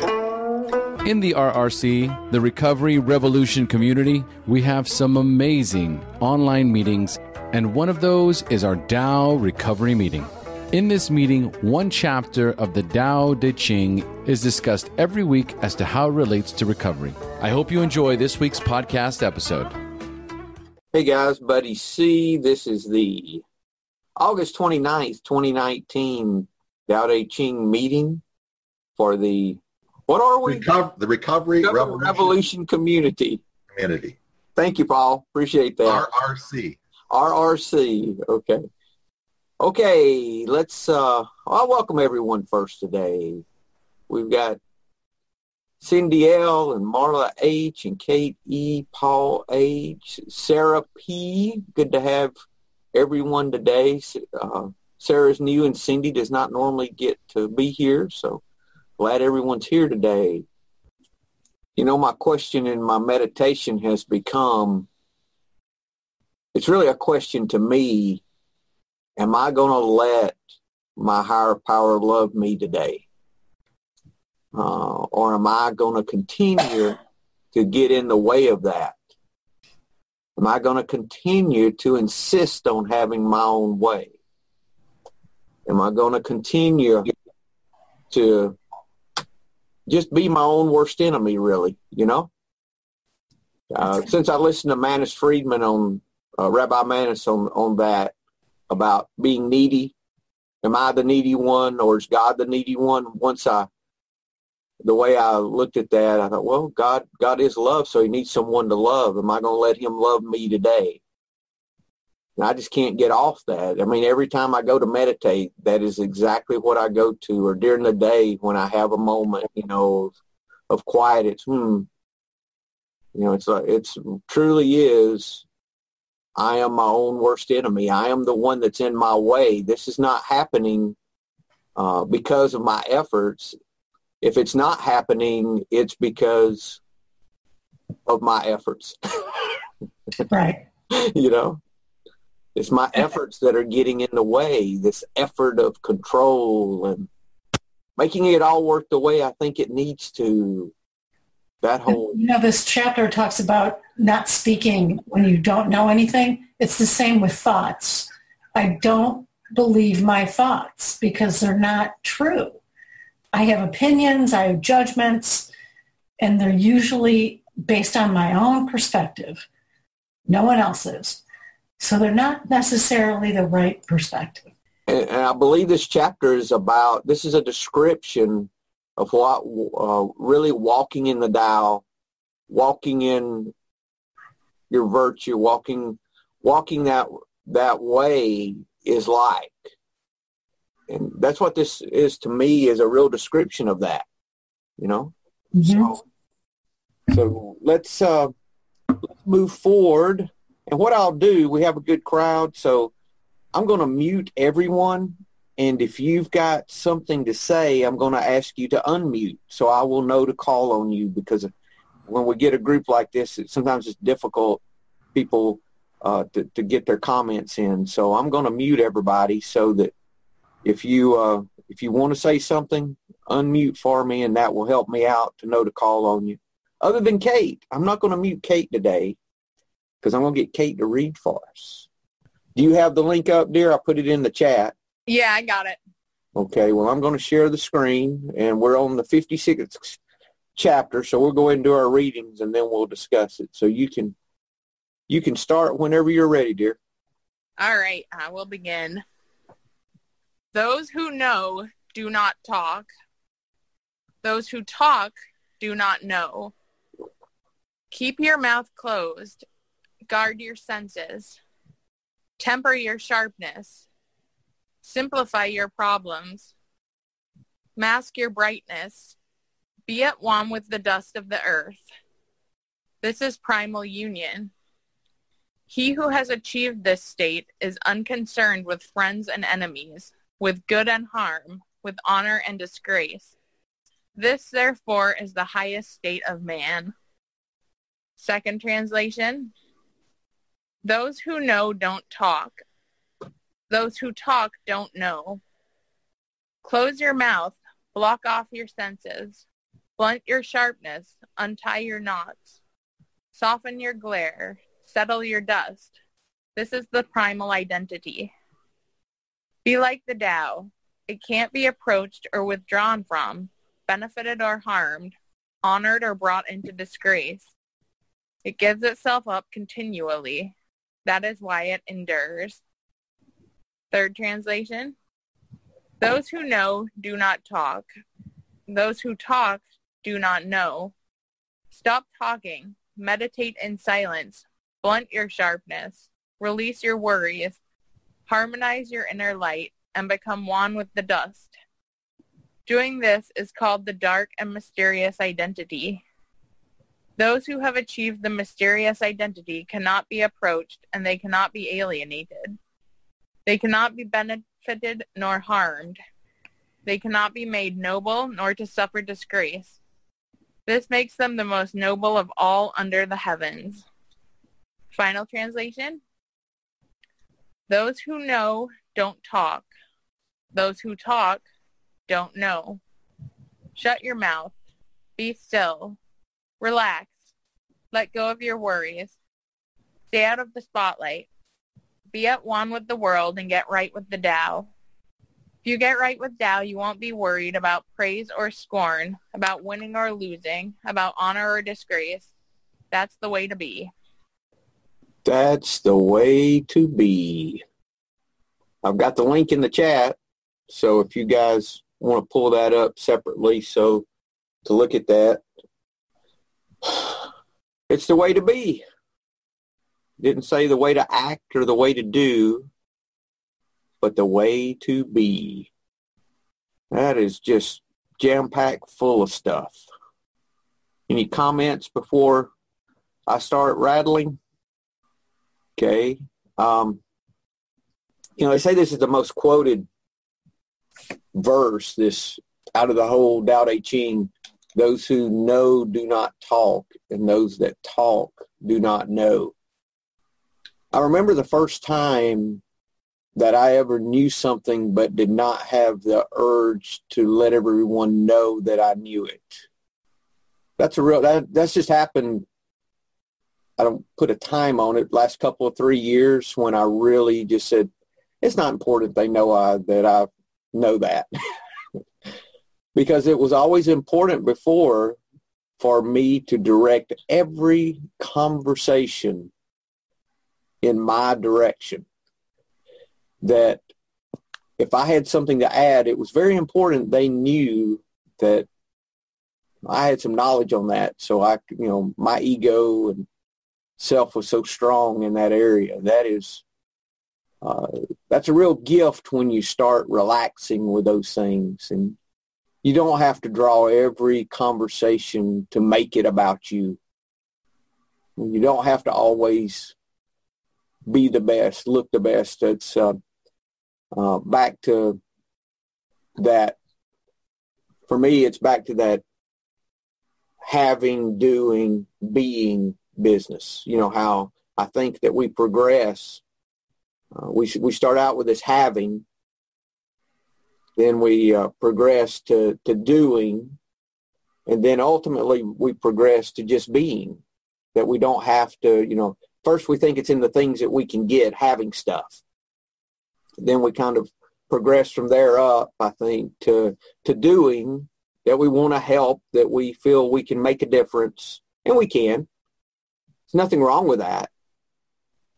In the RRC, the Recovery Revolution community, we have some amazing online meetings, and one of those is our Tao Recovery Meeting. In this meeting, one chapter of the Tao Te Ching is discussed every week as to how it relates to recovery. I hope you enjoy this week's podcast episode. Hey guys, Buddy C. This is the August 29th, 2019 Tao Te Ching meeting for the, what are we? Reco- the Recovery, Recovery Revolution, Revolution Community. Community. Thank you, Paul. Appreciate that. RRC. RRC. Okay. Okay, let's, uh, I'll welcome everyone first today. We've got Cindy L. and Marla H. and Kate E. Paul H. Sarah P. Good to have everyone today. Uh, Sarah's new and Cindy does not normally get to be here, so glad everyone's here today. You know, my question in my meditation has become, it's really a question to me, am I going to let my higher power love me today? Uh, or am I going to continue to get in the way of that? Am I going to continue to insist on having my own way? Am I going to continue to just be my own worst enemy, really, you know? Uh, since I listened to Manis Friedman on, uh, Rabbi Manis on, on that about being needy, am I the needy one or is God the needy one? Once I, the way I looked at that, I thought, well, God, God is love, so he needs someone to love. Am I going to let him love me today? I just can't get off that. I mean, every time I go to meditate, that is exactly what I go to. Or during the day when I have a moment, you know, of, of quiet, it's hmm. You know, it's like it's truly is. I am my own worst enemy. I am the one that's in my way. This is not happening uh, because of my efforts. If it's not happening, it's because of my efforts. right. you know it's my efforts that are getting in the way, this effort of control and making it all work the way I think it needs to. That whole... You know, this chapter talks about not speaking when you don't know anything. It's the same with thoughts. I don't believe my thoughts because they're not true. I have opinions, I have judgments, and they're usually based on my own perspective. No one else's. So they're not necessarily the right perspective. And, I believe this chapter is about, this is a description of what uh, really walking in the Tao, walking in your virtue, walking, walking that, that way is like. And that's what this is to me is a real description of that, you know? Mm-hmm. So, so let's, uh, let's move forward. And what I'll do, we have a good crowd, so I'm going to mute everyone. And if you've got something to say, I'm going to ask you to unmute so I will know to call on you because when we get a group like this, it, sometimes it's difficult people uh, to, to get their comments in. So I'm going to mute everybody so that if you uh, if you want to say something, unmute for me, and that will help me out to know to call on you. Other than Kate, I'm not going to mute Kate today because I'm going to get Kate to read for us. Do you have the link up, dear? I put it in the chat. Yeah, I got it. Okay, well, I'm going to share the screen, and we're on the 56th chapter, so we'll go ahead and do our readings, and then we'll discuss it. So you can you can start whenever you're ready, dear. All right, I will begin. Those who know do not talk. Those who talk do not know. Keep your mouth closed Guard your senses. Temper your sharpness. Simplify your problems. Mask your brightness. Be at one with the dust of the earth. This is primal union. He who has achieved this state is unconcerned with friends and enemies, with good and harm, with honor and disgrace. This, therefore, is the highest state of man. Second translation, those who know don't talk. Those who talk don't know. Close your mouth. Block off your senses. Blunt your sharpness, untie your knots, soften your glare, settle your dust. This is the primal identity. Be like the Tao. It can't be approached or withdrawn from, benefited or harmed, honored or brought into disgrace. It gives itself up continually. That is why it endures. Third translation. Those who know do not talk. Those who talk do not know. Stop talking. Meditate in silence. Blunt your sharpness. Release your worries. Harmonize your inner light and become one with the dust. Doing this is called the dark and mysterious identity. Those who have achieved the mysterious identity cannot be approached and they cannot be alienated. They cannot be benefited nor harmed. They cannot be made noble nor to suffer disgrace. This makes them the most noble of all under the heavens. Final translation. Those who know don't talk. Those who talk don't know. Shut your mouth. Be still. Relax. Let go of your worries. Stay out of the spotlight. Be at one with the world and get right with the Tao. If you get right with Tao, you won't be worried about praise or scorn, about winning or losing, about honor or disgrace. That's the way to be. That's the way to be. I've got the link in the chat. So if you guys want to pull that up separately, so to look at that, it's the way to be. Didn't say the way to act or the way to do but the way to be. That is just jam-packed full of stuff. Any comments before I start rattling? Okay. Um, you know, they say this is the most quoted verse, this out of the whole Tao Te Ching. Those who know do not talk, and those that talk do not know. I remember the first time that I ever knew something but did not have the urge to let everyone know that I knew it. That's a real that that's just happened I don't put a time on it last couple of 3 years when I really just said it's not important they know I that I know that. because it was always important before for me to direct every conversation in my direction that if I had something to add, it was very important they knew that I had some knowledge on that. So I, you know, my ego and self was so strong in that area. That is, uh, that's a real gift when you start relaxing with those things. And you don't have to draw every conversation to make it about you. You don't have to always be the best, look the best. It's, uh, uh, back to that, for me, it's back to that having, doing, being business. You know, how I think that we progress. Uh, we, we start out with this having, then we uh, progress to, to doing, and then ultimately we progress to just being, that we don't have to, you know, first we think it's in the things that we can get, having stuff then we kind of progress from there up, I think, to, to doing that we want to help, that we feel we can make a difference, and we can. There's nothing wrong with that.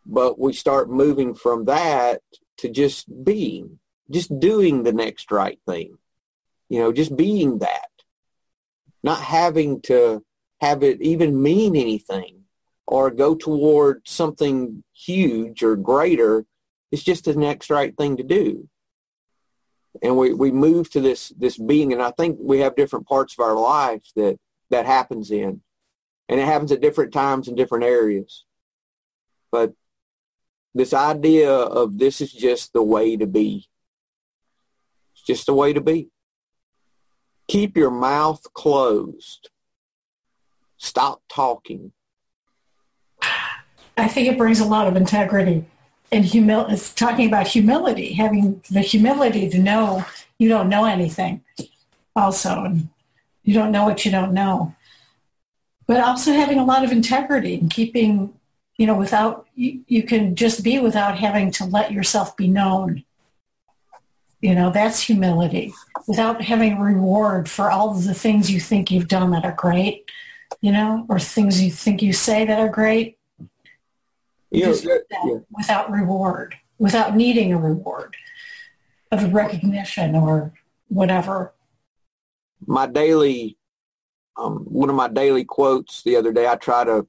But we start moving from that to just being, just doing the next right thing. You know, just being that. Not having to have it even mean anything or go toward something huge or greater it's just the next right thing to do. And we, we move to this, this being, and I think we have different parts of our lives that, that happens in. And it happens at different times in different areas. But this idea of this is just the way to be. Just the way to be. Keep your mouth closed. Stop talking. I think it brings a lot of integrity and humility. it's talking about humility, having the humility to know you don't know anything also. And, You don't know what you don't know. But also having a lot of integrity and keeping, you know, without, you, you can just be without having to let yourself be known. You know, that's humility without having a reward for all of the things you think you've done that are great, you know, or things you think you say that are great. You know, that- that yeah. without reward, without needing a reward of recognition or whatever. my daily um, one of my daily quotes the other day i try to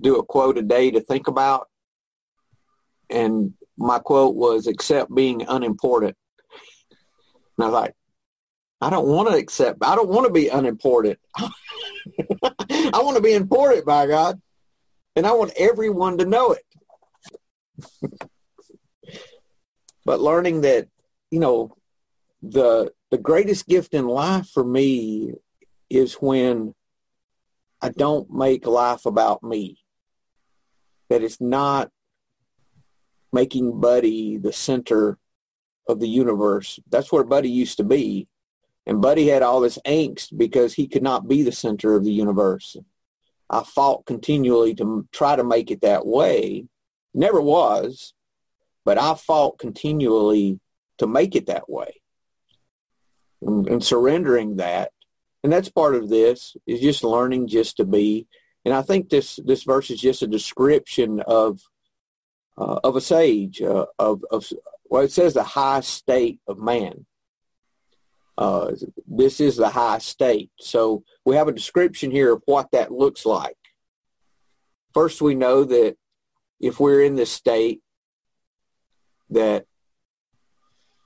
do a quote a day to think about and my quote was accept being unimportant and i was like i don't want to accept i don't want to be unimportant. I want to be important by god. And i want everyone to know it. But learning that you know the the greatest gift in life for me is when I don't make life about me. That it's not making Buddy the center of the universe. That's where Buddy used to be. And Buddy had all this angst because he could not be the center of the universe. I fought continually to try to make it that way. Never was, but I fought continually to make it that way and, and surrendering that. And that's part of this is just learning just to be. And I think this this verse is just a description of uh, of a sage uh, of of well, it says the high state of man. Uh, this is the high state. So we have a description here of what that looks like. First, we know that if we're in this state, that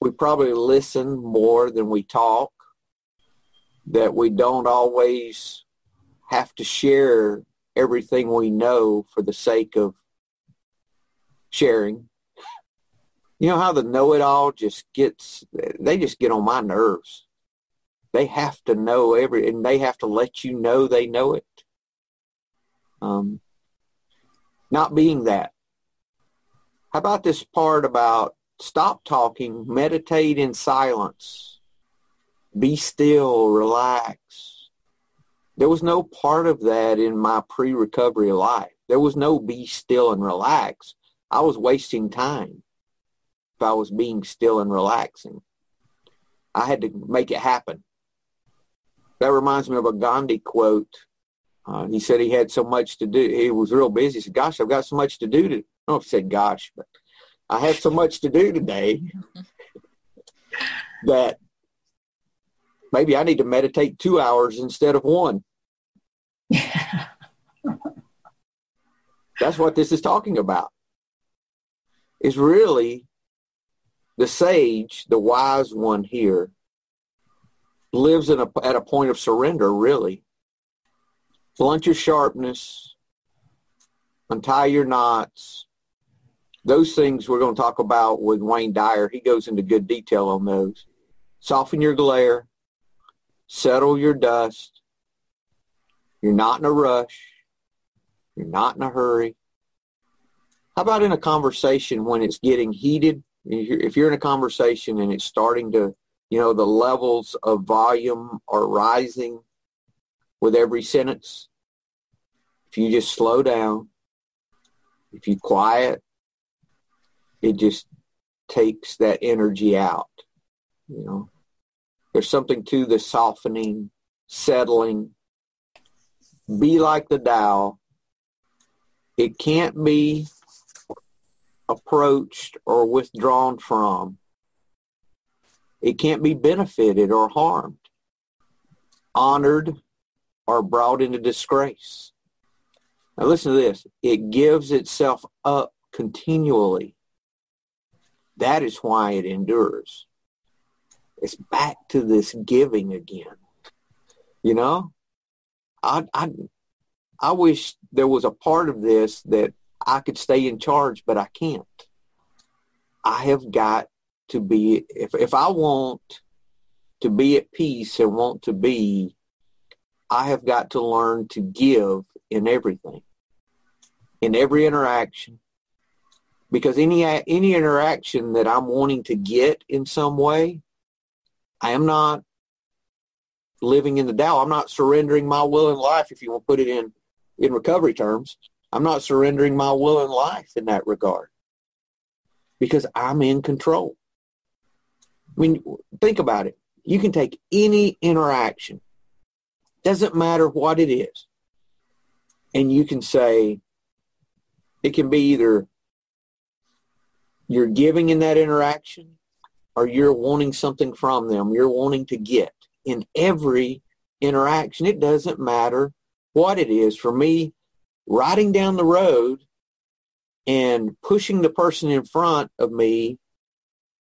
we probably listen more than we talk, that we don't always have to share everything we know for the sake of sharing. You know how the know-it-all just gets, they just get on my nerves. They have to know every, and they have to let you know they know it. Um, not being that. How about this part about stop talking, meditate in silence, be still, relax. There was no part of that in my pre-recovery life. There was no be still and relax. I was wasting time if I was being still and relaxing. I had to make it happen. That reminds me of a Gandhi quote. Uh, he said he had so much to do. He was real busy. He said, gosh, I've got so much to do. To, I don't know if he said gosh, but I have so much to do today that maybe I need to meditate two hours instead of one. That's what this is talking about. Is really the sage, the wise one here, lives in a, at a point of surrender, really. Blunt your sharpness, untie your knots. Those things we're going to talk about with Wayne Dyer. He goes into good detail on those. Soften your glare. Settle your dust. You're not in a rush. You're not in a hurry. How about in a conversation when it's getting heated? If you're- in a conversation and it's starting to, you know, the levels of volume are rising with every sentence, if you just slow down, if you quiet, it just takes that energy out, you know. There's something to the softening, settling. Be like the Tao. It can't be approached or withdrawn from. It can't be benefited or harmed, honored or brought into disgrace. Now listen to this. It gives itself up continually. That is why it endures. It's back to this giving again. You know? I, I, I wish there was a part of this that I could stay in charge, but I can't. I have got to be, if, if I want to be at peace and want to be, I have got to learn to give in everything, in every interaction. Because any, any interaction that I'm wanting to get in some way, I am not living in the Tao. I'm not surrendering my will in life, if you want to put it in, in recovery terms. I'm not surrendering my will and life in that regard because I'm in control. I mean, think about it. You can take any interaction, doesn't matter what it is, and you can say, it can be either you're giving in that interaction or you're wanting something from them. You're wanting to get in every interaction. It doesn't matter what it is. For me, riding down the road and pushing the person in front of me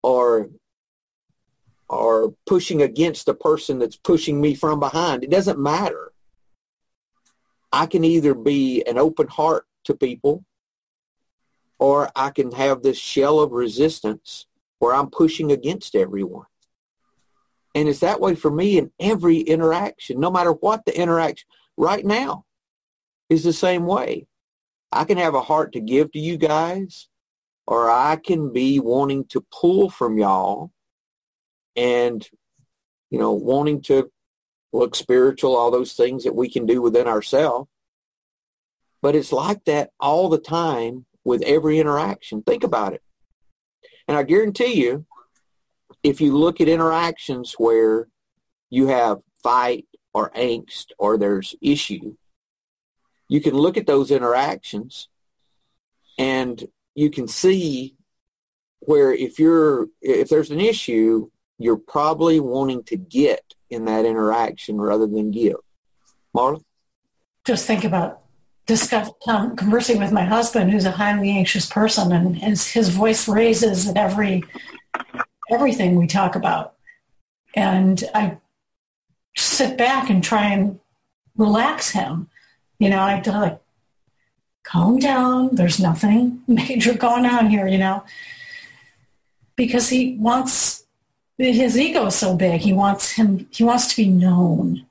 or or pushing against the person that's pushing me from behind. It doesn't matter. I can either be an open heart to people or I can have this shell of resistance where I'm pushing against everyone. And it's that way for me in every interaction, no matter what the interaction right now is the same way. I can have a heart to give to you guys, or I can be wanting to pull from y'all and, you know, wanting to look spiritual, all those things that we can do within ourselves. But it's like that all the time with every interaction. Think about it. And I guarantee you, if you look at interactions where you have fight or angst or there's issue, you can look at those interactions and you can see where if you're if there's an issue, you're probably wanting to get in that interaction rather than give. Marla? Just think about discuss, um, conversing with my husband, who's a highly anxious person, and his, his voice raises at every everything we talk about. And I sit back and try and relax him. You know, I like, calm down. There's nothing major going on here, you know, because he wants his ego is so big. He wants him. He wants to be known,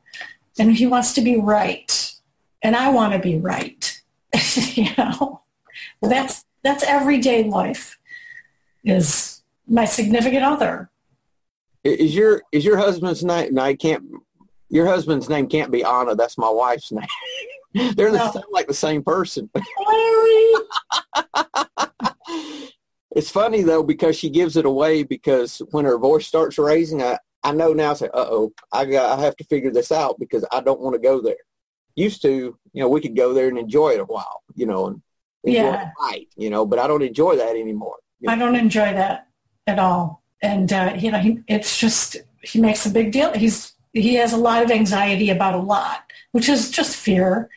and he wants to be right and I want to be right. you know, that's that's everyday life. Is my significant other. Is your is your husband's name? No, I can't. Your husband's name can't be Anna. That's my wife's name. They're the, no. like the same person. it's funny though because she gives it away because when her voice starts raising, I I know now. I Say, uh oh, I got I have to figure this out because I don't want to go there used to, you know, we could go there and enjoy it a while, you know, and yeah. you know, but I don't enjoy that anymore. You know? I don't enjoy that at all. And, uh, you know, he, it's just, he makes a big deal. He's, he has a lot of anxiety about a lot, which is just fear.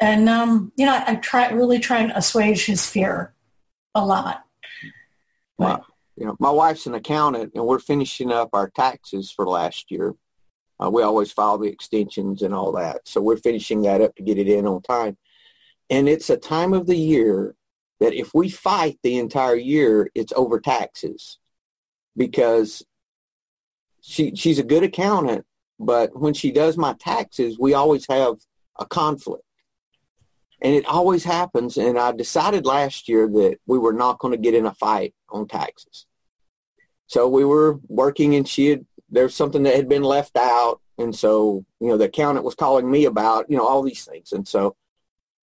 And, um, you know, I, I try, really try and assuage his fear a lot. Well, you know, my wife's an accountant and we're finishing up our taxes for last year. Uh, we always file the extensions and all that. So we're finishing that up to get it in on time. And it's a time of the year that if we fight the entire year, it's over taxes because she she's a good accountant, but when she does my taxes, we always have a conflict. And it always happens. And I decided last year that we were not going to get in a fight on taxes. So we were working and she had there's something that had been left out. And so, you know, the accountant was calling me about, you know, all these things. And so,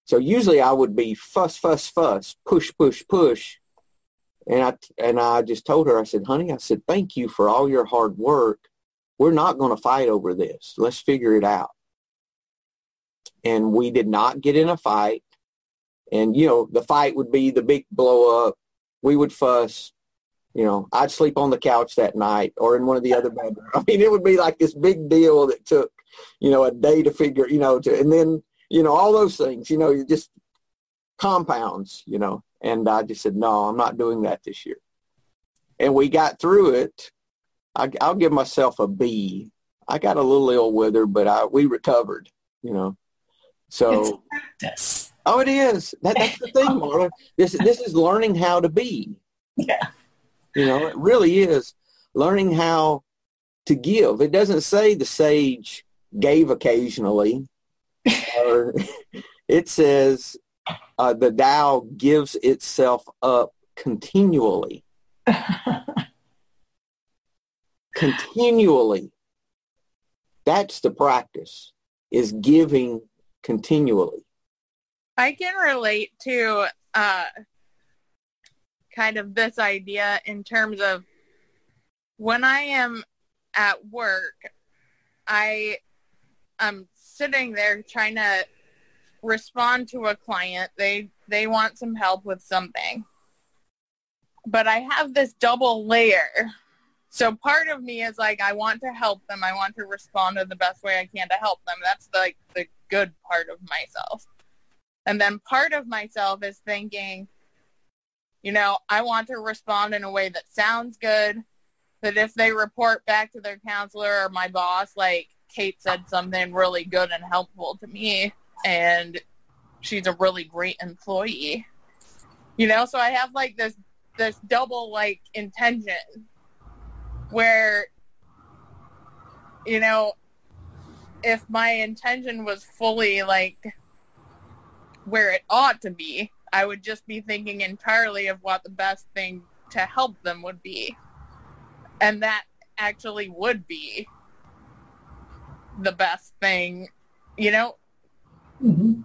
so usually I would be fuss, fuss, fuss, push, push, push. And I, and I just told her, I said, honey, I said, thank you for all your hard work. We're not going to fight over this. Let's figure it out. And we did not get in a fight. And, you know, the fight would be the big blow up. We would fuss you know, I'd sleep on the couch that night or in one of the other bedrooms. I mean, it would be like this big deal that took, you know, a day to figure, you know, to, and then, you know, all those things, you know, you just compounds, you know, and I just said, no, I'm not doing that this year. And we got through it. I, I'll give myself a B. I got a little ill with her, but I, we recovered, you know. So, practice. Oh, it is. That, that's the thing, Marla. This, this is learning how to be. Yeah. You know, it really is learning how to give. It doesn't say the sage gave occasionally. or it says uh, the Tao gives itself up continually. continually. That's the practice, is giving continually. I can relate to uh, kind of this idea in terms of when I am at work, I am sitting there trying to respond to a client. They they want some help with something. But I have this double layer. So part of me is like I want to help them. I want to respond in the best way I can to help them. That's like the good part of myself. And then part of myself is thinking, you know, I want to respond in a way that sounds good, that if they report back to their counselor or my boss, like Kate said something really good and helpful to me, and she's a really great employee. You know, so I have like this this double like intention where you know if my intention was fully like where it ought to be, I would just be thinking entirely of what the best thing to help them would be. And that actually would be the best thing, you know, mm-hmm.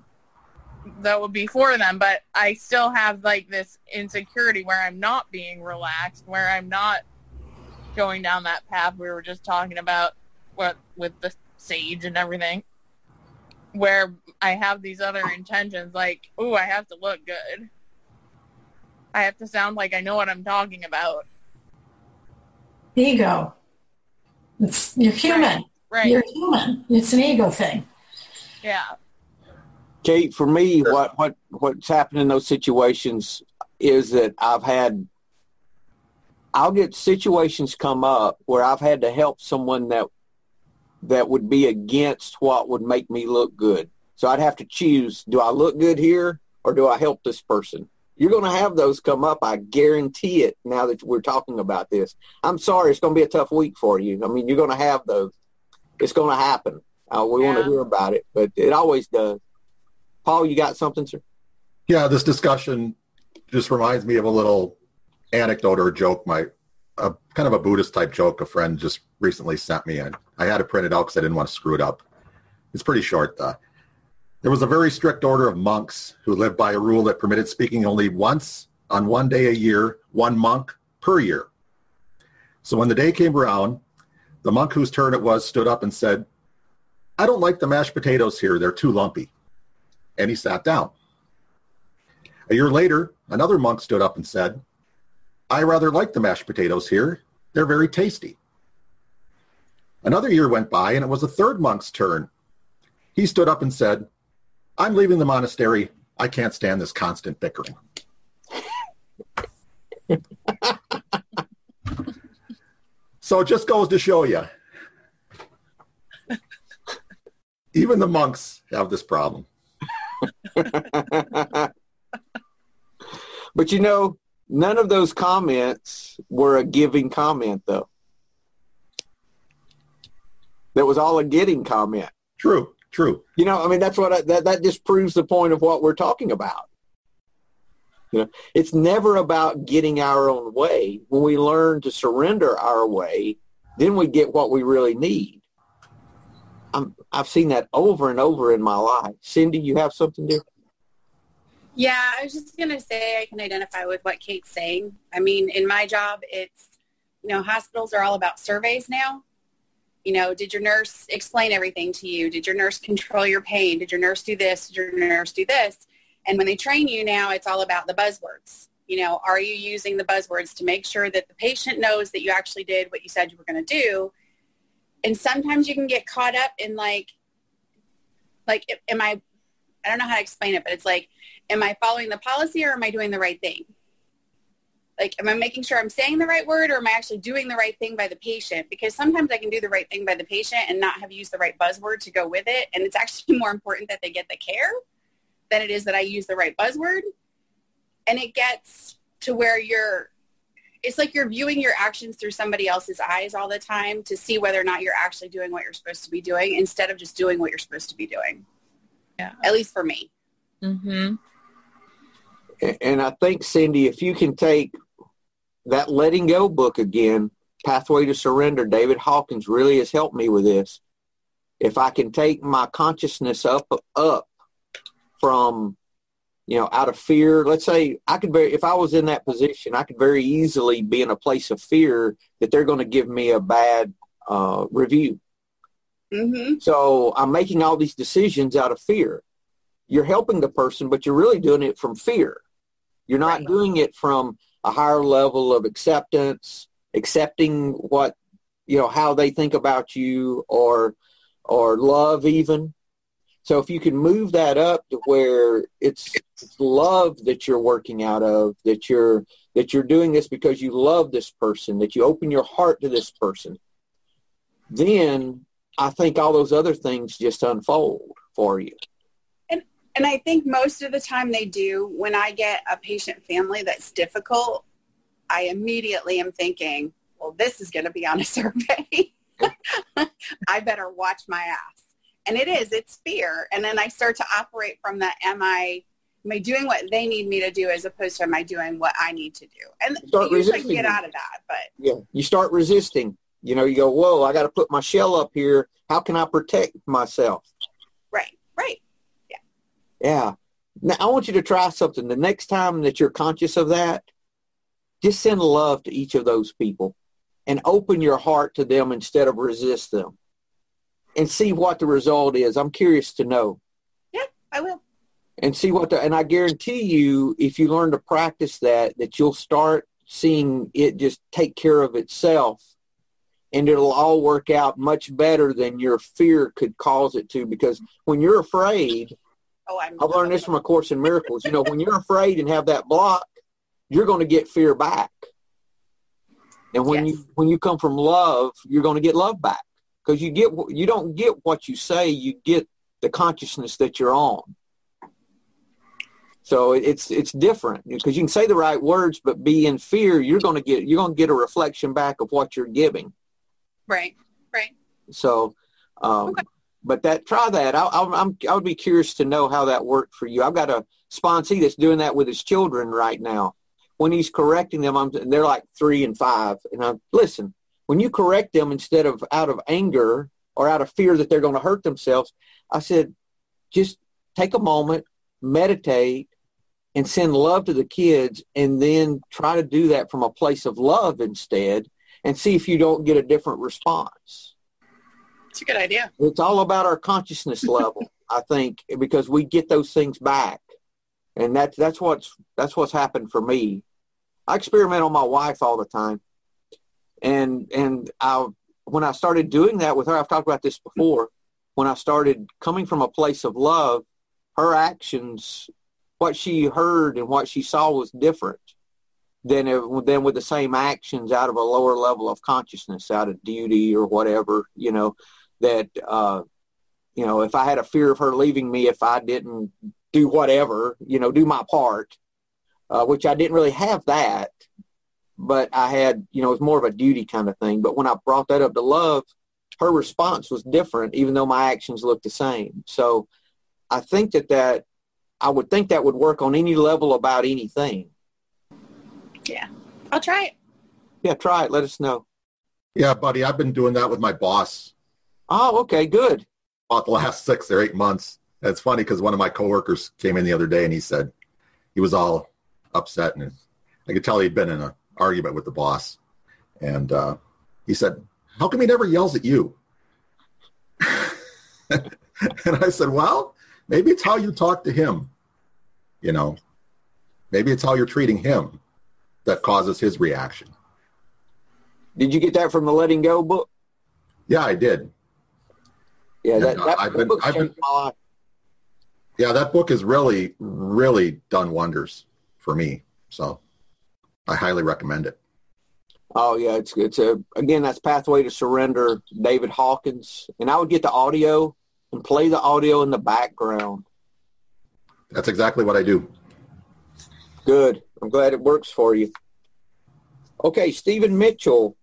that would be for them. But I still have like this insecurity where I'm not being relaxed, where I'm not going down that path we were just talking about what with the sage and everything where I have these other intentions like, oh, I have to look good. I have to sound like I know what I'm talking about. Ego. It's, you're human. Right. right. You're human. It's an ego thing. Yeah. Kate, for me, what, what, what's happened in those situations is that I've had, I'll get situations come up where I've had to help someone that that would be against what would make me look good. So I'd have to choose, do I look good here or do I help this person? You're going to have those come up. I guarantee it now that we're talking about this. I'm sorry, it's going to be a tough week for you. I mean, you're going to have those. It's going to happen. Uh, we yeah. want to hear about it, but it always does. Paul, you got something, sir? Yeah, this discussion just reminds me of a little anecdote or joke my a kind of a Buddhist type joke a friend just recently sent me. And I had to print it out because I didn't want to screw it up. It's pretty short. Though. There was a very strict order of monks who lived by a rule that permitted speaking only once on one day a year, one monk per year. So when the day came around, the monk whose turn it was stood up and said, I don't like the mashed potatoes here. They're too lumpy. And he sat down. A year later, another monk stood up and said, I rather like the mashed potatoes here. They're very tasty. Another year went by, and it was the third monk's turn. He stood up and said, I'm leaving the monastery. I can't stand this constant bickering. so it just goes to show you. Even the monks have this problem. but you know, None of those comments were a giving comment, though. That was all a getting comment. True, true. You know, I mean, that's what I, that that just proves the point of what we're talking about. You know, it's never about getting our own way. When we learn to surrender our way, then we get what we really need. I'm, I've seen that over and over in my life. Cindy, you have something different? Yeah, I was just going to say I can identify with what Kate's saying. I mean, in my job, it's, you know, hospitals are all about surveys now. You know, did your nurse explain everything to you? Did your nurse control your pain? Did your nurse do this? Did your nurse do this? And when they train you now, it's all about the buzzwords. You know, are you using the buzzwords to make sure that the patient knows that you actually did what you said you were going to do? And sometimes you can get caught up in like, like, am I I don't know how to explain it, but it's like, am I following the policy or am I doing the right thing? Like, am I making sure I'm saying the right word or am I actually doing the right thing by the patient? Because sometimes I can do the right thing by the patient and not have used the right buzzword to go with it. And it's actually more important that they get the care than it is that I use the right buzzword. And it gets to where you're, it's like you're viewing your actions through somebody else's eyes all the time to see whether or not you're actually doing what you're supposed to be doing instead of just doing what you're supposed to be doing. Yeah. At least for me. Mm-hmm. And I think, Cindy, if you can take that letting go book again, Pathway to Surrender, David Hawkins really has helped me with this. if I can take my consciousness up up from you know out of fear let's say I could very if I was in that position I could very easily be in a place of fear that they're going to give me a bad uh, review Mm-hmm. so I'm making all these decisions out of fear you're helping the person but you're really doing it from fear you're not Right. doing it from a higher level of acceptance accepting what you know how they think about you or or love even so if you can move that up to where it's, it's love that you're working out of that you're that you're doing this because you love this person that you open your heart to this person then i think all those other things just unfold for you And I think most of the time they do. When I get a patient family that's difficult, I immediately am thinking, well, this is going to be on a survey. I better watch my ass. And it is, it's fear. And then I start to operate from that, am I, am I doing what they need me to do as opposed to am I doing what I need to do? And Start you usually get out of that. But yeah you start resisting you know you go whoa i got to put my shell up here how can i protect myself. Yeah. Now I want you to try something. The next time that you're conscious of that, just send love to each of those people and open your heart to them instead of resist them and see what the result is. I'm curious to know Yeah, I will. and see what the, and I guarantee you, if you learn to practice that, that you'll start seeing it just take care of itself and it'll all work out much better than your fear could cause it to because when you're afraid, Oh, I'm. I've learned this from A Course in Miracles. You know, when you're afraid and have that block, you're going to get fear back. And when Yes. you when you come from love, you're going to get love back because you get you don't get what you say, you get the consciousness that you're on. So it's it's different because you can say the right words, but be in fear. You're going to get you're going to get a reflection back of what you're giving. Right, right. So, um, Okay. But that try that. I, I, I'm I would be curious to know how that worked for you. I've got a sponsee that's doing that with his children right now. When he's correcting them, I'm, they're like three and five, and I'm listen. When you correct them instead of out of anger or out of fear that they're going to hurt themselves, I said, just take a moment, meditate, and send love to the kids, and then try to do that from a place of love instead, and see if you don't get a different response It's a good idea. it's all about our consciousness level i think because we get those things back. And that's that's what's that's what's happened for me. I experiment on my wife all the time. And and i when i started doing that with her i've talked about this before. When i started coming from a place of love her actions what she heard and what she saw was different than than with the same actions out of a lower level of consciousness out of duty or whatever you know that uh, you know if I had a fear of her leaving me if I didn't do whatever you know do my part, uh, which I didn't really have that, but I had you know it was more of a duty kind of thing. But when I brought that up to love, her response was different, even though my actions looked the same. So I think that that I would think that would work on any level about anything. Yeah, I'll try it. Yeah, try it. Let us know. Yeah, buddy, I've been doing that with my boss Oh, okay, good. about the last six or eight months. It's funny because one of my coworkers came in the other day and he said he was all upset and I could tell he'd been in an argument with the boss. And uh, he said, "How come he never yells at you?" and I said, "Well, maybe it's how you talk to him. You know, maybe it's how you're treating him that causes his reaction." Did you get that from the Letting Go book? Yeah, I did. Yeah, Yeah, that, no, that I've been- book I've been- changed my life. Yeah, that book has really, really done wonders for me. So I highly recommend it. Oh yeah, it's it's a again that's Pathway to Surrender, David Hawkins, and I would get the audio and play the audio in the background. That's exactly what I do. Good. I'm glad it works for you. Okay, Stephen Mitchell.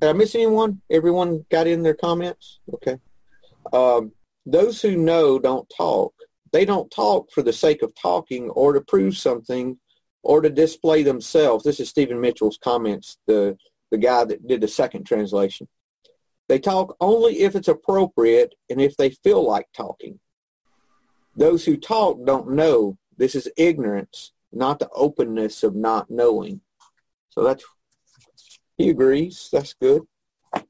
Did I miss anyone? Everyone got in their comments? Okay. Um, those who know don't talk. They don't talk for the sake of talking or to prove something or to display themselves. This is Stephen Mitchell's comments, the, the guy that did the second translation. They talk only if it's appropriate and if they feel like talking. Those who talk don't know. This is ignorance, not the openness of not knowing. So that's, he agrees. That's good. How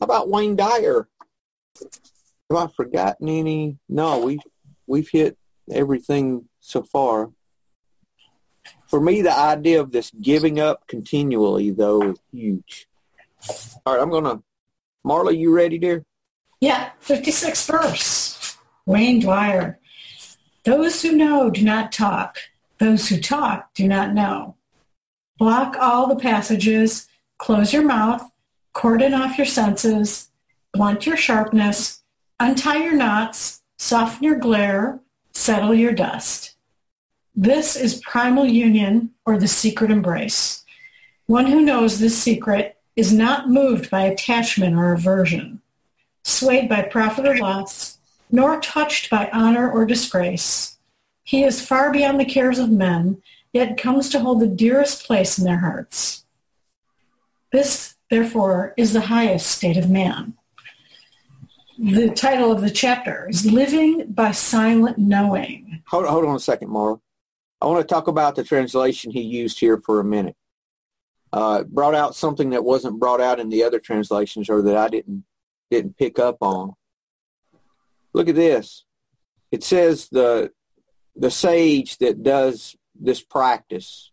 about Wayne Dyer? Have I forgotten any? No, we've, we've hit everything so far. For me, the idea of this giving up continually, though, is huge. All right, I'm to, Marla, you ready, dear? Yeah, 56 verse. Wayne Dyer. Those who know do not talk. Those who talk do not know. Block all the passages. Close your mouth. Cordon off your senses. Blunt your sharpness. Untie your knots. Soften your glare. Settle your dust. This is primal union or the secret embrace. One who knows this secret is not moved by attachment or aversion, swayed by profit or loss, nor touched by honor or disgrace. He is far beyond the cares of men, yet comes to hold the dearest place in their hearts. This, therefore, is the highest state of man. The title of the chapter is Living by Silent Knowing. Hold, hold on a second, Marla. I want to talk about the translation he used here for a minute. Uh, brought out something that wasn't brought out in the other translations or that I didn't didn't pick up on. Look at this. It says the the sage that does this practice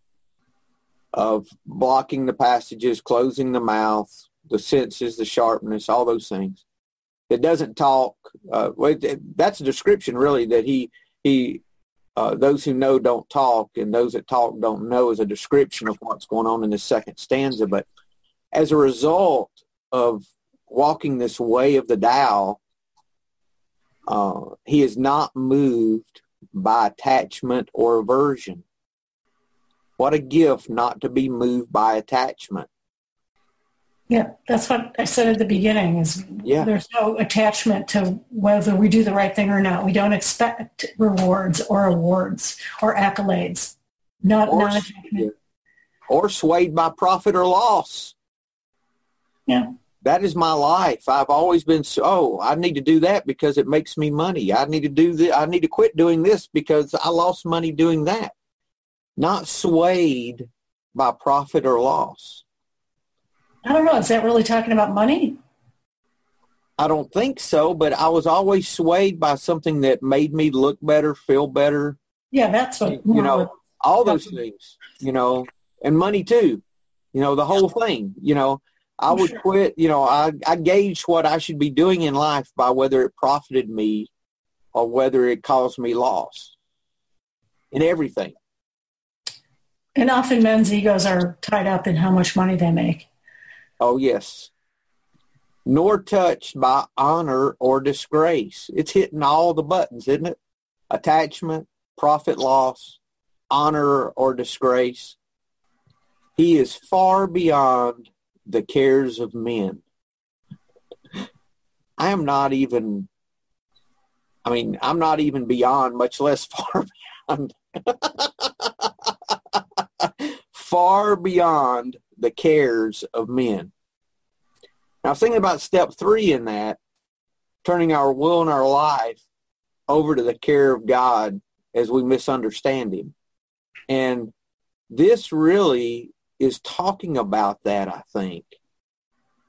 of blocking the passages, closing the mouth, the senses, the sharpness, all those things. It doesn't talk. Uh, well, that's a description, really, that he he uh, those who know don't talk, and those that talk don't know is a description of what's going on in the second stanza. But as a result of walking this way of the Tao, uh, he is not moved by attachment or aversion. What a gift not to be moved by attachment. Yeah, that's what I said at the beginning is Yeah. there's no attachment to whether we do the right thing or not. We don't expect rewards or awards or accolades. Not, Or, or swayed by profit or loss. Yeah. That is my life. I've always been so, oh, I need to do that because it makes me money. I need to do this. I need to quit doing this because I lost money doing that. Not swayed by profit or loss. I don't know. Is that really talking about money? I don't think so, but I was always swayed by something that made me look better, feel better, Yeah, that's what. you know, all those things, you know, and money too, you know, the whole thing, you know, I would quit, you know, I, I gauged what I should be doing in life by whether it profited me or whether it caused me loss in everything. And often men's egos are tied up in how much money they make. Oh, yes. Nor touched by honor or disgrace. It's hitting all the buttons, isn't it? Attachment, profit loss, honor or disgrace. He is far beyond the cares of men. I am not even, I mean, I'm not even beyond, much less far beyond. far beyond the cares of men. Now, I was thinking about step three in that, turning our will and our life over to the care of God as we misunderstand Him. And this really is talking about that, I think,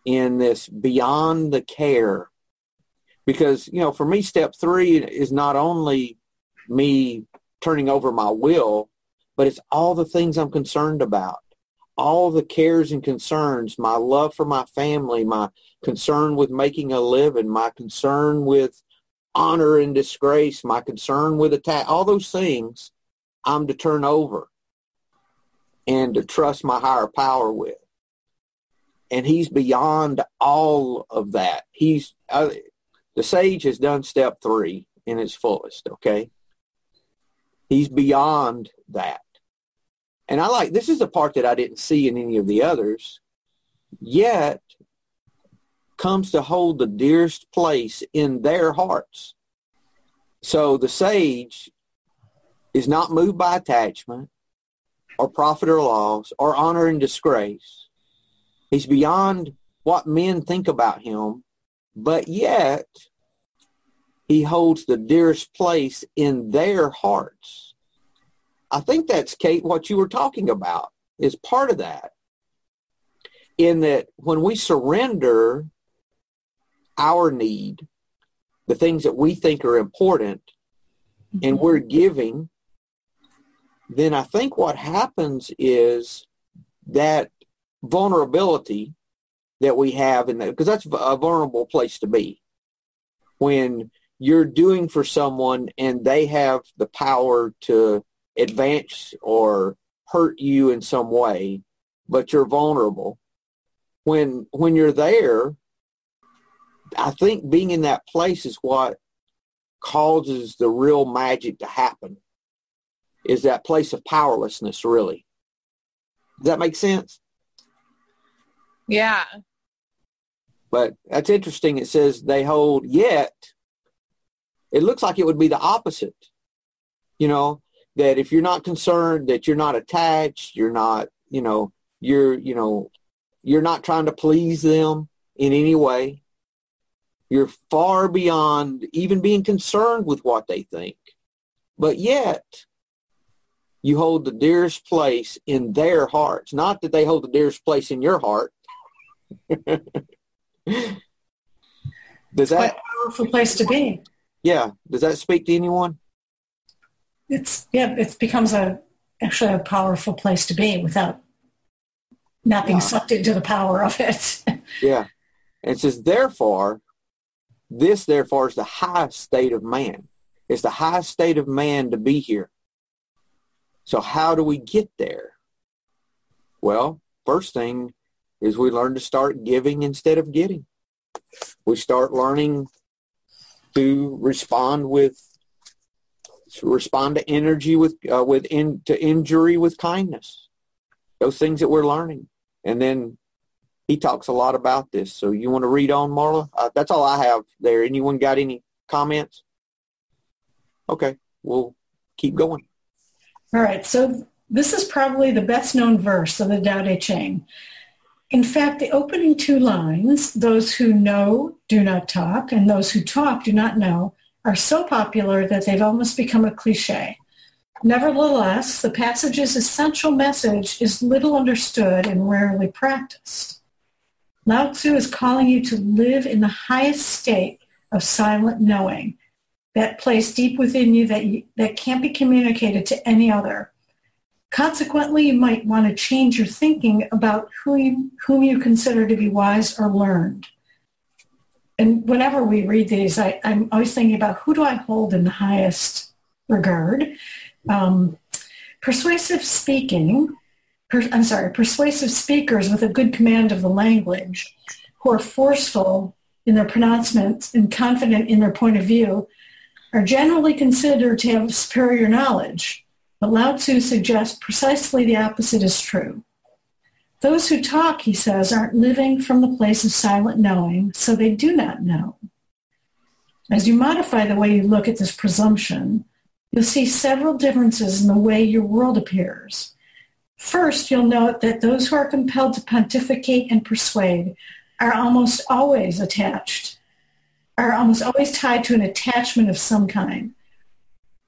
in this beyond the care. Because, you know, for me, step three is not only me turning over my will, but it's all the things I'm concerned about all the cares and concerns, my love for my family, my concern with making a living, my concern with honor and disgrace, my concern with attack, all those things I'm to turn over and to trust my higher power with. And he's beyond all of that. He's uh, the sage has done step three in its fullest. Okay, he's beyond that. And I like this is the part that I didn't see in any of the others, yet comes to hold the dearest place in their hearts. So the sage is not moved by attachment or profit or loss or honor and disgrace. He's beyond what men think about him, but yet he holds the dearest place in their hearts. I think that's, Kate, what you were talking about is part of that. In that when we surrender our need, the things that we think are important, and mm-hmm. we're giving, then I think what happens is that vulnerability that we have in that, because that's a vulnerable place to be. When you're doing for someone and they have the power to advance or hurt you in some way, but you're vulnerable. When when you're there, I think being in that place is what causes the real magic to happen. Is that place of powerlessness really? Does that make sense? Yeah. But that's interesting. It says they hold yet. It looks like it would be the opposite. You know, that if you're not concerned, that you're not attached, you're not, you know, you're, you know, you're not trying to please them in any way. You're far beyond even being concerned with what they think. But yet, you hold the dearest place in their hearts. Not that they hold the dearest place in your heart. Does that a powerful place to be? Yeah. Does that speak to anyone? It's yeah. It becomes a actually a powerful place to be without not being Yeah. sucked into the power of it. Yeah. And it says, therefore, this therefore is the highest state of man. It's the highest state of man to be here. So how do we get there? Well, first thing is we learn to start giving instead of getting. We start learning to respond with respond to energy with uh, with in, to injury with kindness. Those things that we're learning, and then he talks a lot about this. So you want to read on, Marla? Uh, that's all I have there. Anyone got any comments? Okay, we'll keep going. All right, so this is probably the best known verse of the Tao Te Ching. In fact, the opening two lines, those who know do not talk and those who talk do not know, are so popular that they've almost become a cliche. Nevertheless, the passage's essential message is little understood and rarely practiced. Lao Tzu is calling you to live in the highest state of silent knowing, that place deep within you that, you, that can't be communicated to any other. Consequently, you might want to change your thinking about who you, whom you consider to be wise or learned. And whenever we read these, I, I'm always thinking about who do I hold in the highest regard. Um, persuasive speaking, per, I'm sorry, persuasive speakers with a good command of the language, who are forceful in their pronouncements and confident in their point of view, are generally considered to have superior knowledge. But Lao Tzu suggests precisely the opposite is true. Those who talk, he says, aren't living from the place of silent knowing, so they do not know. As you modify the way you look at this presumption, you'll see several differences in the way your world appears. First, you'll note that those who are compelled to pontificate and persuade are almost always attached, are almost always tied to an attachment of some kind.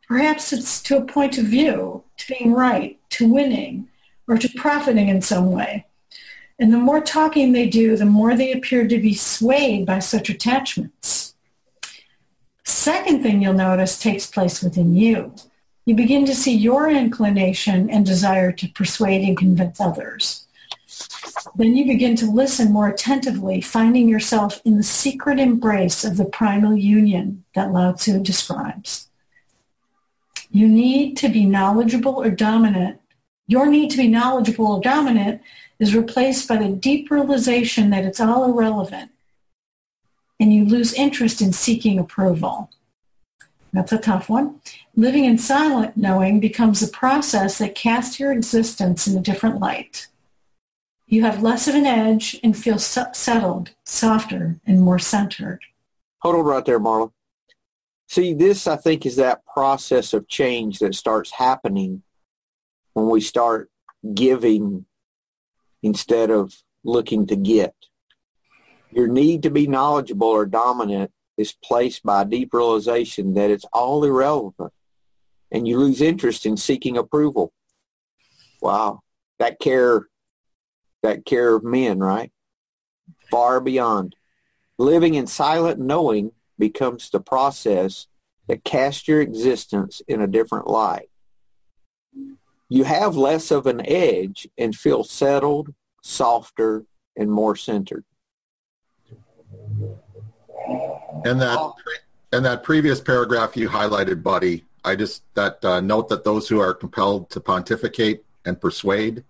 Perhaps it's to a point of view, to being right, to winning, or to profiting in some way. And the more talking they do, the more they appear to be swayed by such attachments. Second thing you'll notice takes place within you. You begin to see your inclination and desire to persuade and convince others. Then you begin to listen more attentively, finding yourself in the secret embrace of the primal union that Lao Tzu describes. You need to be knowledgeable or dominant. Your need to be knowledgeable or dominant is replaced by the deep realization that it's all irrelevant and you lose interest in seeking approval. That's a tough one. Living in silent knowing becomes a process that casts your existence in a different light. You have less of an edge and feel s- settled, softer, and more centered. Hold on right there, Marla. See, this I think is that process of change that starts happening when we start giving instead of looking to get. Your need to be knowledgeable or dominant is placed by a deep realization that it's all irrelevant and you lose interest in seeking approval. Wow. That care, that care of men, right? Far beyond. Living in silent knowing becomes the process that casts your existence in a different light. You have less of an edge and feel settled, softer, and more centered. And that and that previous paragraph you highlighted, buddy, I just that uh, note that those who are compelled to pontificate and persuade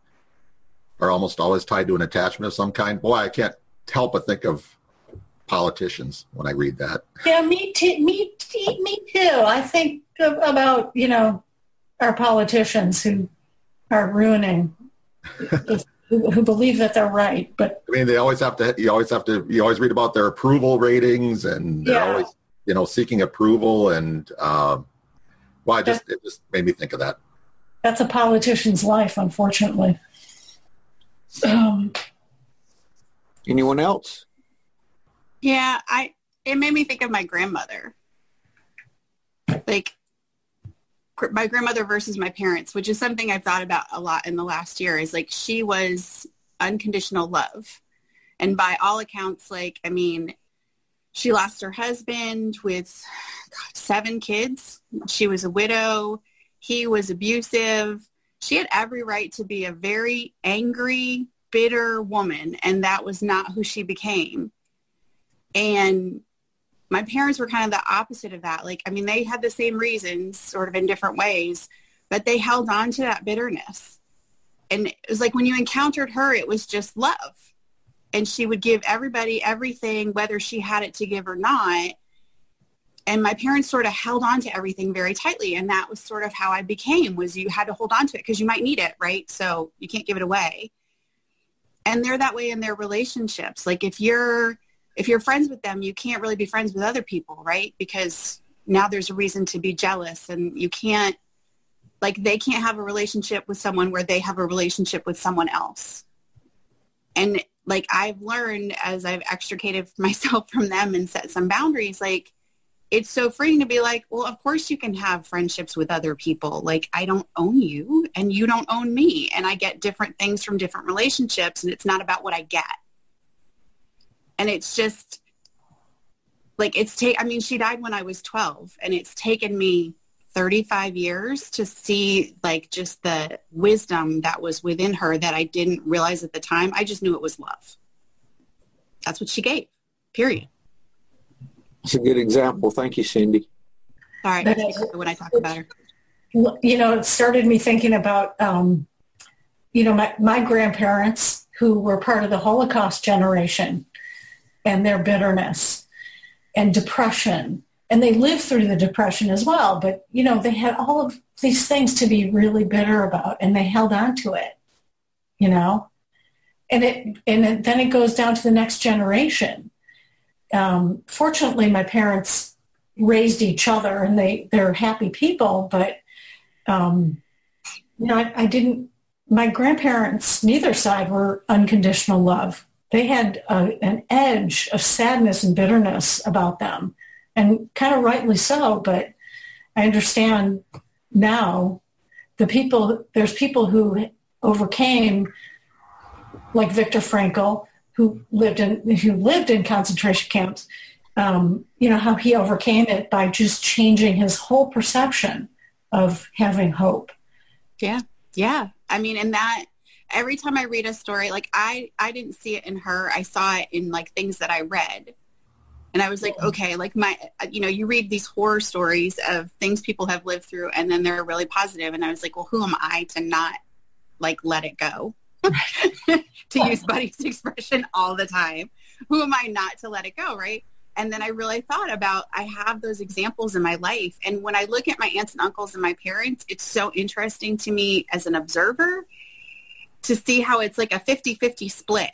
are almost always tied to an attachment of some kind. Boy, I can't help but think of politicians when I read that. Yeah, me too. Me, me too. I think about you know our politicians who are ruining, who, who believe that they're right, but I mean, they always have to. You always have to. You always read about their approval ratings, and they're Yeah. always you know seeking approval. And um, well, I just it just made me think of that. that's a politician's life, unfortunately. Um, Anyone else? Yeah, I it made me think of my grandmother. Like gr- my grandmother versus my parents, which is something I've thought about a lot in the last year is like she was unconditional love. And by all accounts like I mean she lost her husband with God, seven kids. She was a widow. He was abusive. She had every right to be a very angry, bitter woman, and that was not who she became. And my parents were kind of the opposite of that. Like, I mean, they had the same reasons, sort of in different ways, but they held on to that bitterness. And it was like when you encountered her, it was just love. And she would give everybody everything, whether she had it to give or not. And my parents sort of held on to everything very tightly. And that was sort of how I became was you had to hold on to it because you might need it, right? So you can't give it away. And they're that way in their relationships. Like if you're if you're friends with them, you can't really be friends with other people, right? Because now there's a reason to be jealous and you can't like they can't have a relationship with someone where they have a relationship with someone else. And like I've learned as I've extricated myself from them and set some boundaries, like it's so freeing to be like, well, of course you can have friendships with other people. Like I don't own you and you don't own me. And I get different things from different relationships and it's not about what I get. And it's just like it's take I mean, she died when I was 12 and it's taken me 35 years to see like just the wisdom that was within her that I didn't realize at the time. I just knew it was love. That's what she gave. Period. It's a good example. Thank you, Cindy. Sorry, I That can't is- remember when I talk about her. you know, it started me thinking about, um, you know, my, my grandparents who were part of the Holocaust generation and their bitterness and depression. And they lived through the depression as well. But, you know, they had all of these things to be really bitter about and they held on to it, you know? And it, and it, then it goes down to the next generation. Um, fortunately, my parents raised each other and they, they're happy people, but um, you know, I, I didn't, my grandparents, neither side were unconditional love. They had a, an edge of sadness and bitterness about them and kind of rightly so, but I understand now the people, there's people who overcame like Viktor Frankl, who lived in, who lived in concentration camps, um, you know, how he overcame it by just changing his whole perception of having hope. Yeah. Yeah. I mean, and that every time I read a story, like I, I didn't see it in her. I saw it in like things that I read. And I was like, okay, like my, uh, you know, you read these horror stories of things people have lived through and then they're really positive. And I was like, well, who am I to not like let it go? to use Buddy's expression all the time. Who am I not to let it go, right? And then I really thought about I have those examples in my life. And when I look at my aunts and uncles and my parents, it's so interesting to me as an observer to see how it's like a 50-50 split.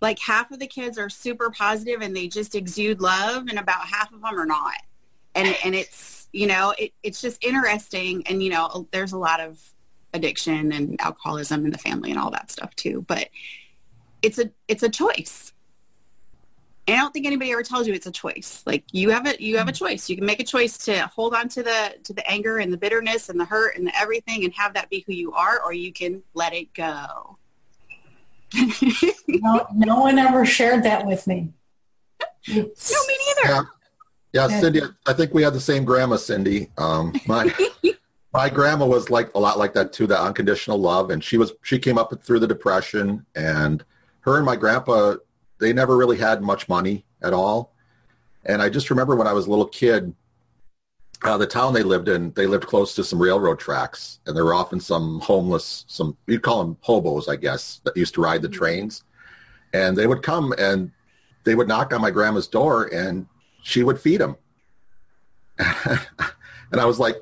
Like half of the kids are super positive and they just exude love and about half of them are not. And and it's, you know, it, it's just interesting and you know, there's a lot of addiction and alcoholism in the family and all that stuff too, but it's a it's a choice. And I don't think anybody ever tells you it's a choice. Like you have a you have a choice. You can make a choice to hold on to the to the anger and the bitterness and the hurt and the everything and have that be who you are, or you can let it go. no, no one ever shared that with me. It's, no, me neither. Yeah. Yeah, Cindy, I think we had the same grandma, Cindy. Um, my my grandma was like a lot like that too, that unconditional love, and she was she came up through the depression, and her and my grandpa they never really had much money at all. And I just remember when I was a little kid, uh, the town they lived in, they lived close to some railroad tracks, and there were often some homeless, some you'd call them hobos, I guess, that used to ride the trains, and they would come and they would knock on my grandma's door, and she would feed them. and I was like,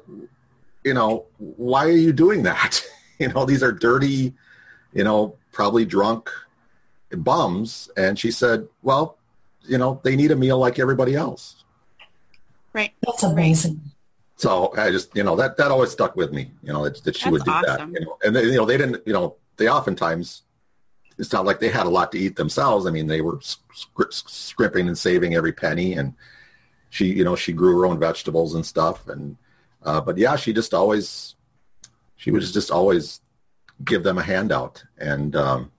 you know, why are you doing that? you know, these are dirty, you know, probably drunk bums. And she said, well, you know, they need a meal like everybody else. Right. That's amazing. So I just, you know, that, that always stuck with me, you know, that, that she That's would do awesome. that. You know, and they, you know, they didn't, you know, they oftentimes, it's not like they had a lot to eat themselves. I mean, they were scri- scrimping and saving every penny and she, you know, she grew her own vegetables and stuff. And, uh, but yeah, she just always, she would just always give them a handout. And, um,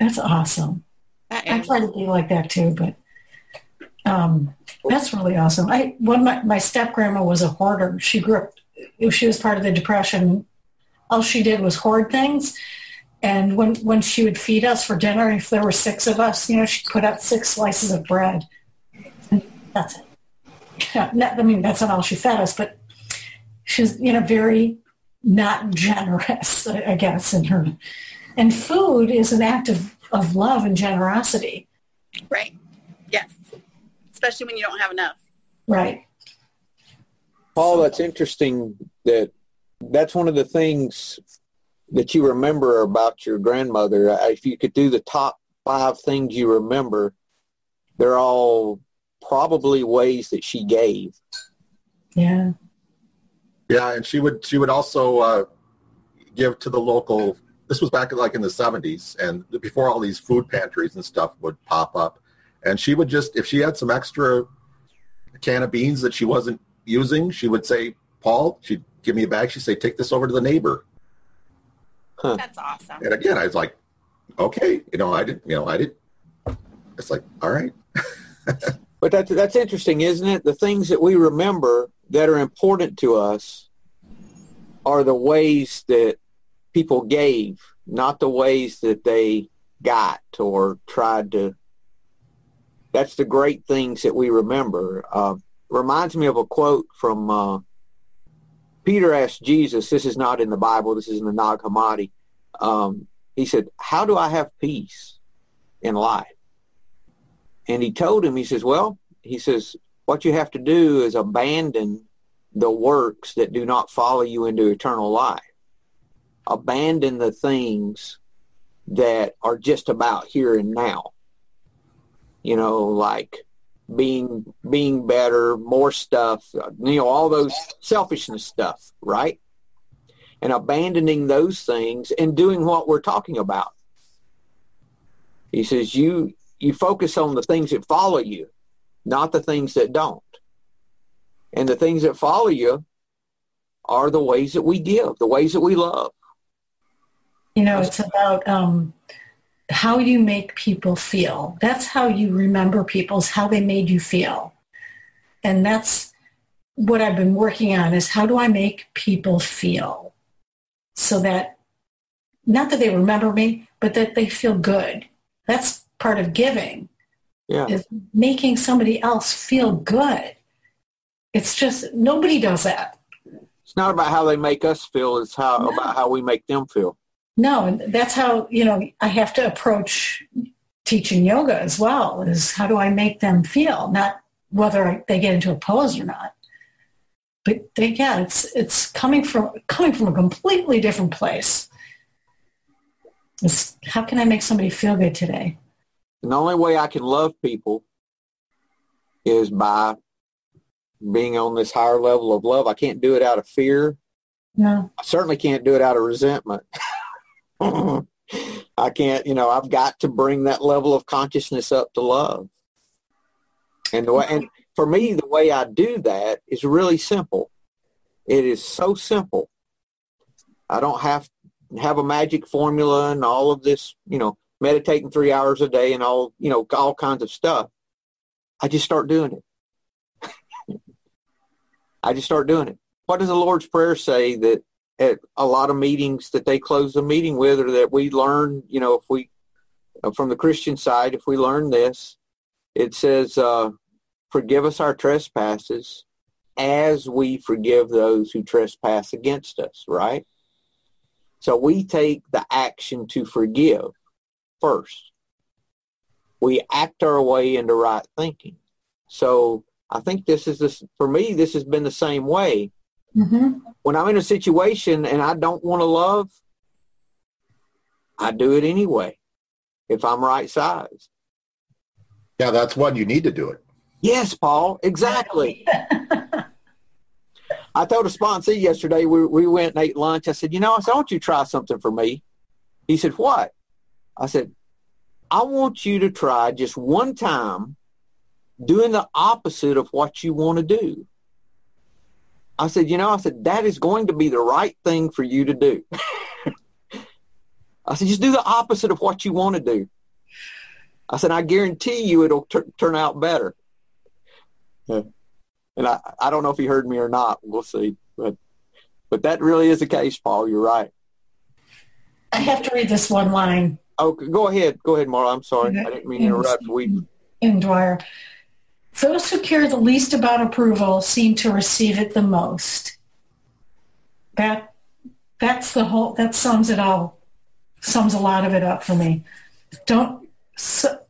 That's awesome. I try to be like that too, but um, that's really awesome. I when my, my step grandma was a hoarder. She grew up. She was part of the depression. All she did was hoard things. And when when she would feed us for dinner, if there were six of us, you know, she'd put out six slices of bread. And that's it. Yeah, not- I mean, that's not all she fed us, but she's you know very not generous, I guess, in her. And food is an act of, of love and generosity. Right. Yes. Especially when you don't have enough. Right. Paul, that's interesting that that's one of the things that you remember about your grandmother. Uh, If you could do the top five things you remember, they're all probably ways that she gave. Yeah. Yeah, and she would she would also uh, give to the local. This was back like in the seventies, and before all these food pantries and stuff would pop up, and she would just if she had some extra can of beans that she wasn't using, she would say, "Paul," she'd give me a bag. She'd say, "Take this over to the neighbor." That's awesome. And again, I was like, "Okay," you know, I didn't, you know, I didn't. It's like, all right, But that's, that's interesting, isn't it? The things that we remember that are important to us are the ways that people gave, not the ways that they got or tried to. That's the great things that we remember. Uh, reminds me of a quote from uh, Peter asked Jesus, this is not in the Bible, this is in the Nag Hammadi. Um, he said, how do I have peace in life? And he told him, he says, well, he says, what you have to do is abandon the works that do not follow you into eternal life. Abandon the things that are just about here and now. You know, like being being better, more stuff, you know, all those selfishness stuff, right? And abandoning those things and doing what we're talking about. He says you you focus on the things that follow you, not the things that don't. And the things that follow you are the ways that we give, the ways that we love. You know, it's about um, how you make people feel. That's how you remember people's, how they made you feel. And that's what I've been working on is how do I make people feel so that not that they remember me, but that they feel good. That's part of giving Yeah. is making somebody else feel good. It's just nobody does that. It's not about how they make us feel, it's how No. about how we make them feel. No, and that's how, you know, I have to approach teaching yoga as well is how do I make them feel, not whether they get into a pose or not. But they, yeah, it's it's coming from coming from a completely different place. It's how can I make somebody feel good today? And the only way I can love people is by being on this higher level of love. I can't do it out of fear. No, I certainly can't do it out of resentment. I can't, you know, I've got to bring that level of consciousness up to love. And the way, and for me, the way I do that is really simple. It is so simple. I don't have have a magic formula and all of this, you know, meditating three hours a day and all, you know, all kinds of stuff. I just start doing it. I just start doing it. What does the Lord's Prayer say that at a lot of meetings that they close the meeting with or that we learn, you know, if we, from the Christian side, if we learn this, it says, uh, forgive us our trespasses as we forgive those who trespass against us, right? So we take the action to forgive first. We act our way into right thinking. So I think this is this for me. This has been the same way. Mm-hmm. When I'm in a situation and I don't want to love, I do it anyway. If I'm right size. Yeah, that's when you need to do it. Yes, Paul. Exactly. I told a sponsor yesterday, we, we went and ate lunch. I said, you know, I said, I want you to try something for me. He said, what? I said, I want you to try just one time doing the opposite of what you want to do. I said, you know, I said, that is going to be the right thing for you to do. I said, just do the opposite of what you want to do. I said, I guarantee you it'll t- turn out better. Yeah. And I, I don't know if he heard me or not. We'll see. But, but that really is the case, Paul. You're right. I have to read this one line. Oh, go ahead. Go ahead, Marla. I'm sorry. I didn't mean to interrupt. We in Dwyer. Those who care the least about approval seem to receive it the most. That that's the whole. That sums it all. Sums a lot of it up for me. Don't. So,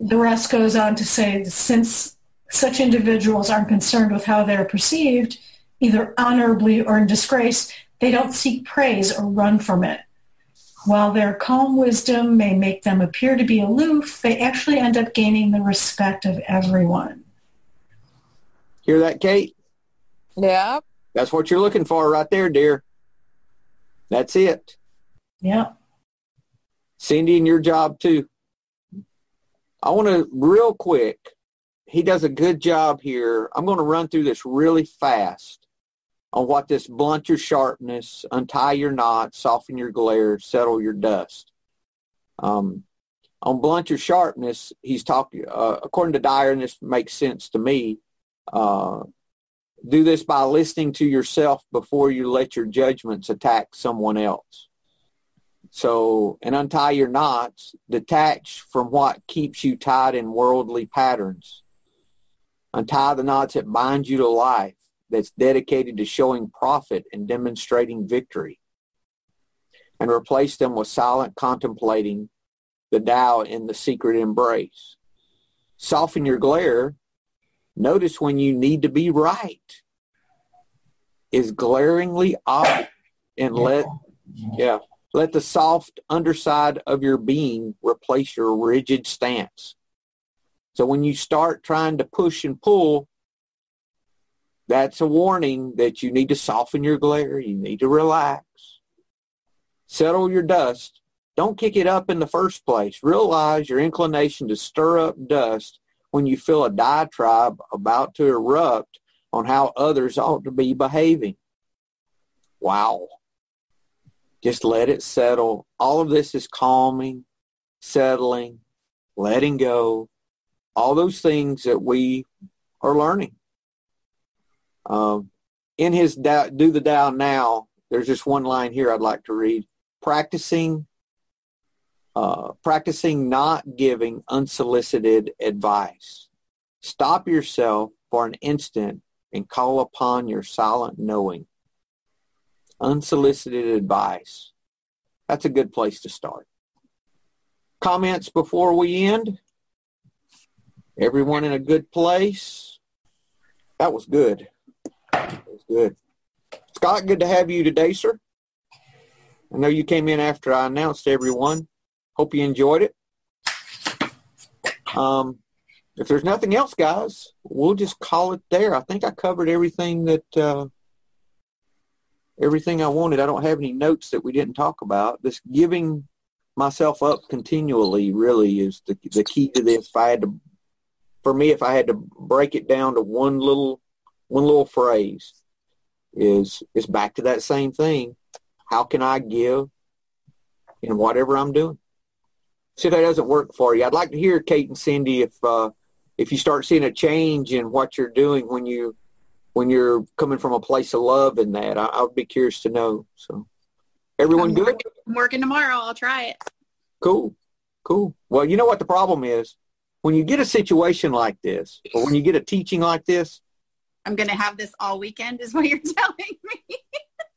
the rest goes on to say, since such individuals aren't concerned with how they're perceived, either honorably or in disgrace. They don't seek praise or run from it. While their calm wisdom may make them appear to be aloof, they actually end up gaining the respect of everyone. Hear that, Kate? Yeah. That's what you're looking for right there, dear. That's it. Yeah. Cindy, and your job too. I want to real quick he does a good job here. I'm going to run through this really fast on what this blunt your sharpness, untie your knot, soften your glare, settle your dust. Um, on blunt your sharpness, he's talking, uh, according to Dyer, and this makes sense to me, uh, do this by listening to yourself before you let your judgments attack someone else. So, and untie your knots, detach from what keeps you tied in worldly patterns. Untie the knots that bind you to life that's dedicated to showing profit and demonstrating victory. And replace them with silent contemplating the Tao in the secret embrace. Soften your glare. Notice when you need to be right. Is glaringly obvious and let, yeah, let the soft underside of your being replace your rigid stance. So when you start trying to push and pull, that's a warning that you need to soften your glare. You need to relax. Settle your dust. Don't kick it up in the first place. Realize your inclination to stir up dust when you feel a diatribe about to erupt on how others ought to be behaving. Wow. Just let it settle. All of this is calming, settling, letting go, all those things that we are learning. Um, in his Do the Tao Now, there's just one line here I'd like to read. Practicing, uh, practicing not giving unsolicited advice. Stop yourself for an instant and call upon your silent knowing. Unsolicited advice. That's a good place to start. Comments before we end? Everyone in a good place. That was good. Good. Scott, good to have you today, sir. I know you came in after I announced everyone. Hope you enjoyed it. Um, if there's nothing else, guys, we'll just call it there. I think I covered everything that uh, everything I wanted. I don't have any notes that we didn't talk about. This giving myself up continually really is the the key to this. If I had to for me, if I had to break it down to one little one little phrase, is is back to that same thing. How can I give in whatever I'm doing? See if that doesn't work for you. I'd like to hear Kate and Cindy if uh, if you start seeing a change in what you're doing when you when you're coming from a place of love in that. I, I would be curious to know. So, everyone I'm good? Working, I'm working tomorrow. I'll try it. Cool, cool. Well, you know what the problem is when you get a situation like this, or when you get a teaching like this, I'm going to have this all weekend is what you're telling me.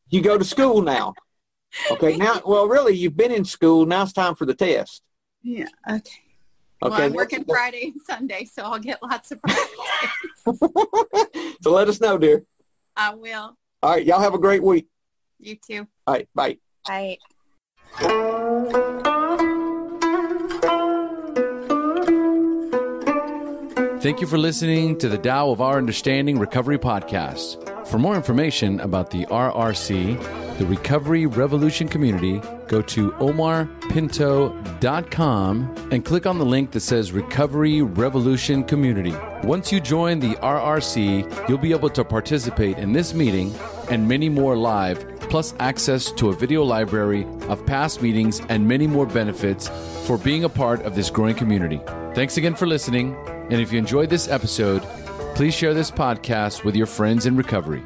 you go to school now. Okay, now, well, really, you've been in school. Now it's time for the test. yeah. Okay. Okay, well, I'm that's- working Friday and Sunday, so I'll get lots of practice. so let us know, dear. I will. All right, y'all have a great week. You too. All right, bye. Bye. Thank you for listening to the Tao of Our Understanding Recovery Podcast. For more information about the RRC, the Recovery Revolution Community, go to omarpinto.com and click on the link that says Recovery Revolution Community. Once you join the RRC, you'll be able to participate in this meeting and many more live, plus access to a video library of past meetings and many more benefits for being a part of this growing community. Thanks again for listening. And if you enjoyed this episode, please share this podcast with your friends in recovery.